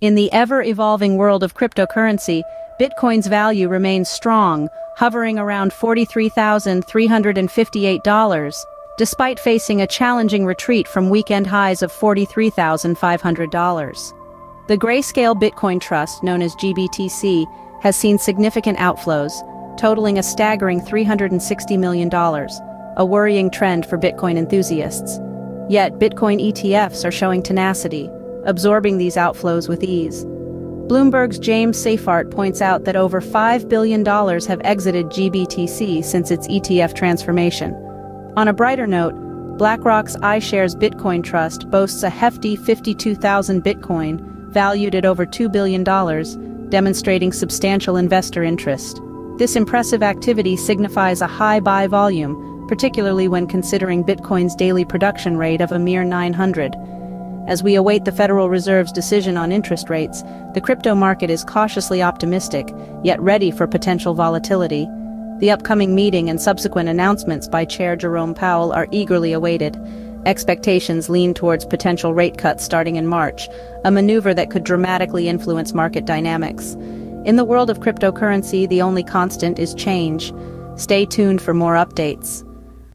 In the ever-evolving world of cryptocurrency, Bitcoin's value remains strong, hovering around $43,358, despite facing a challenging retreat from weekend highs of $43,500. The Grayscale Bitcoin Trust, known as GBTC, has seen significant outflows, totaling a staggering $360 million, a worrying trend for Bitcoin enthusiasts. Yet Bitcoin ETFs are showing tenacity, absorbing these outflows with ease. Bloomberg's James Seyffart points out that over $5 billion have exited GBTC since its ETF transformation. On a brighter note, BlackRock's iShares Bitcoin Trust boasts a hefty 52,000 Bitcoin, valued at over $2 billion, demonstrating substantial investor interest. This impressive activity signifies a high buy volume, particularly when considering Bitcoin's daily production rate of a mere 900. As we await the Federal Reserve's decision on interest rates, the crypto market is cautiously optimistic, yet ready for potential volatility. The upcoming meeting and subsequent announcements by Chair Jerome Powell are eagerly awaited. Expectations lean towards potential rate cuts starting in March, a maneuver that could dramatically influence market dynamics. In the world of cryptocurrency, the only constant is change. Stay tuned for more updates.